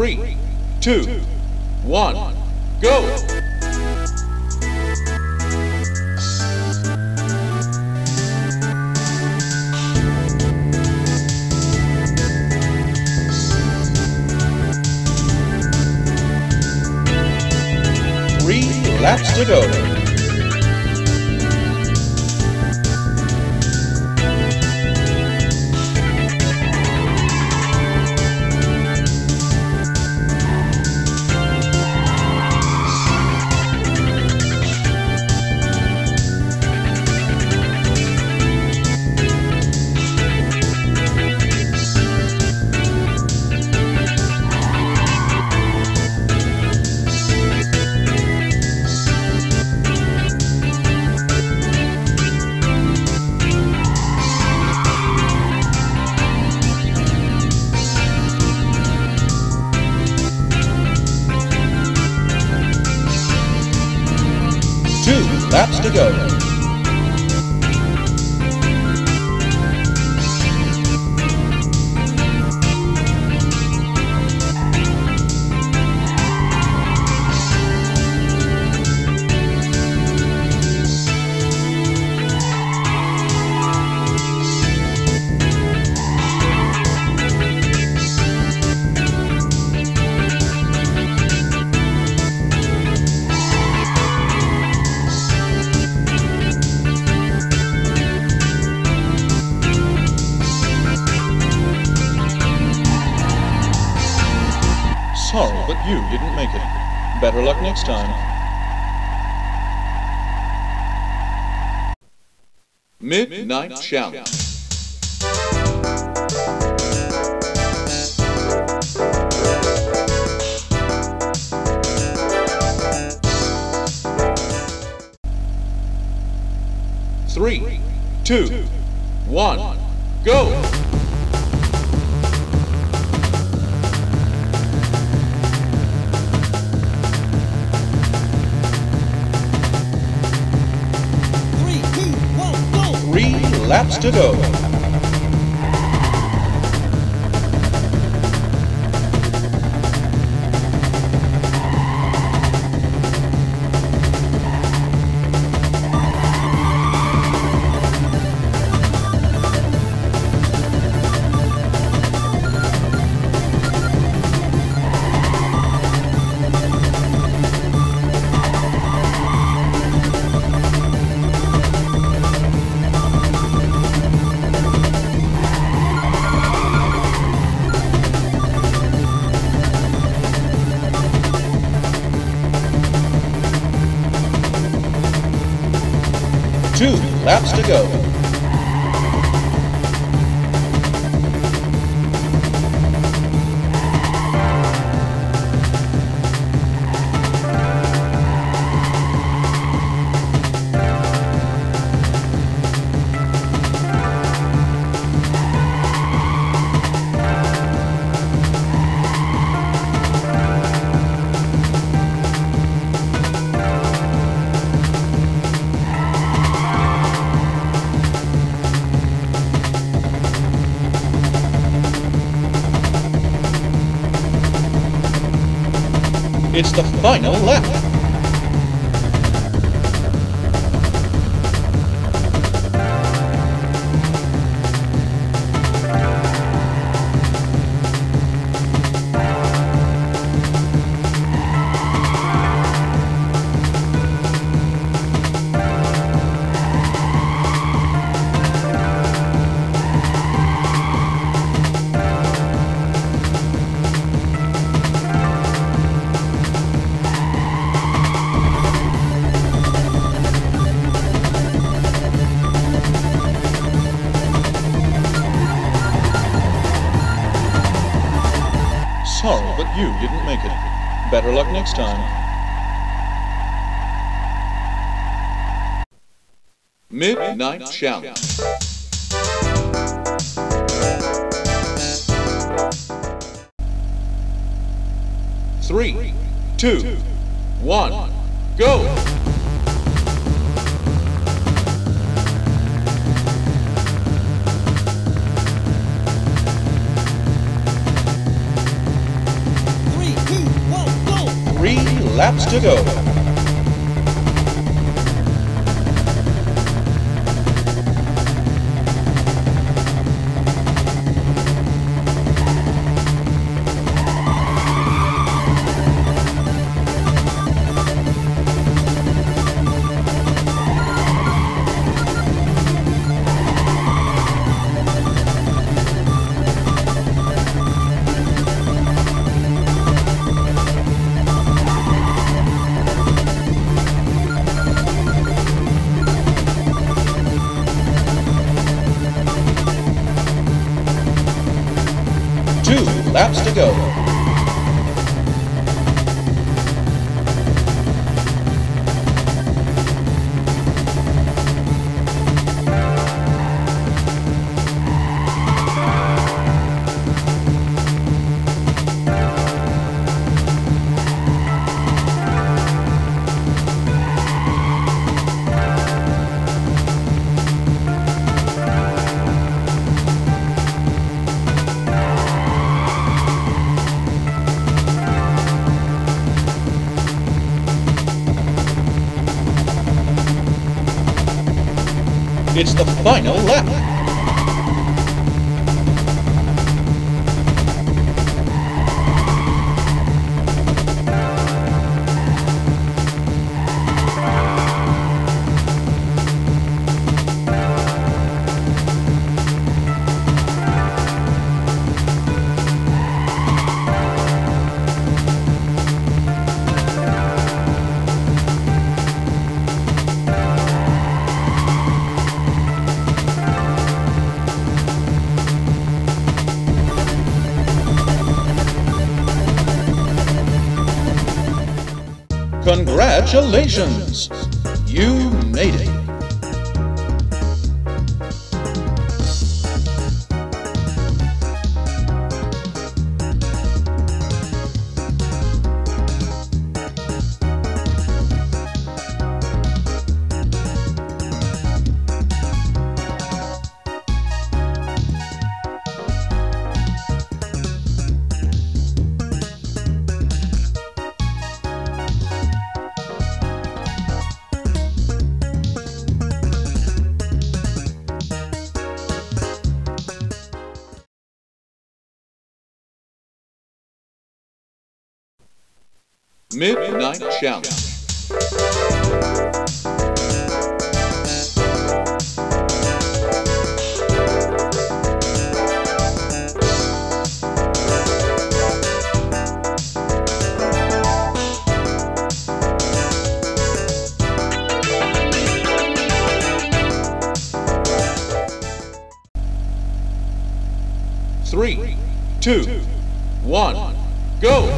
three, two, one, go! Three laps to go. You didn't make it. Better luck next time. Midnight Challenge. Three, two, one, go! Laps to go. Go. It's the final lap. But you didn't make it. Better luck next time. Midnight Challenge. Three, two, one, go! Laps to go. Laps to go. It's the final lap. Congratulations! You made it. Midnight Challenge. Three, two, one, go!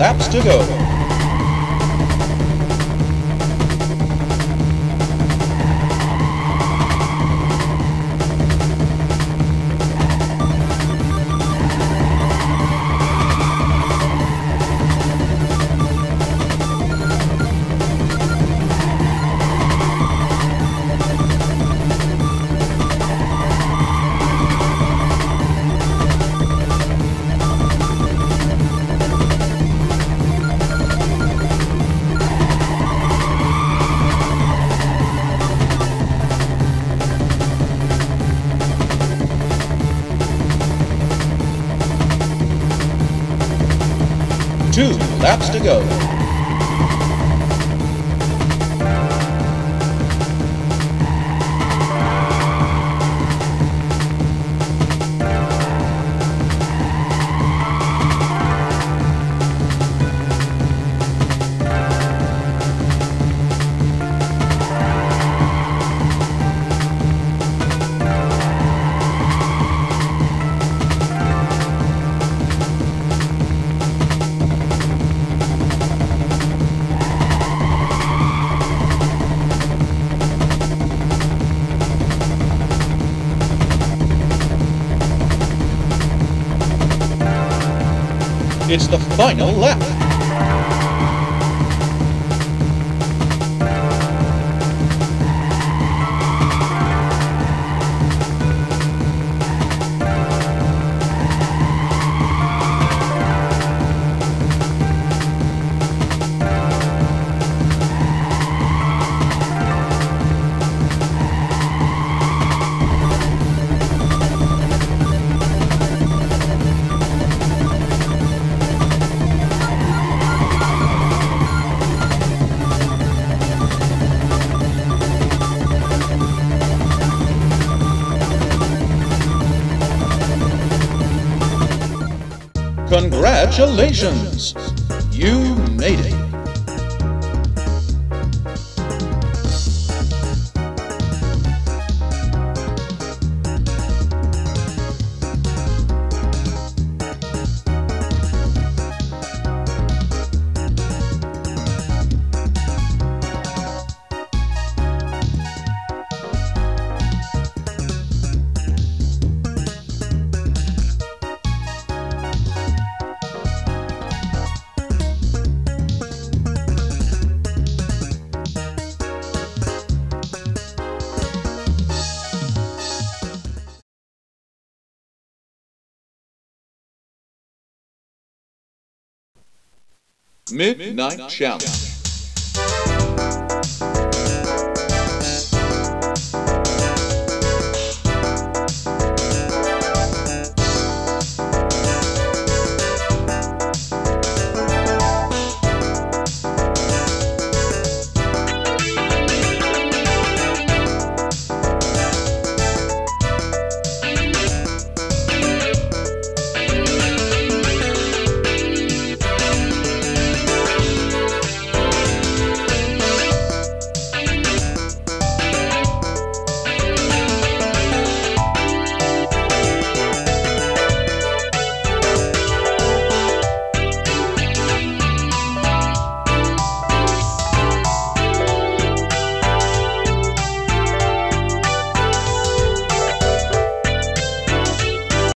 Laps to go. Two laps to go. Final lap. Congratulations! You Midnight Challenge.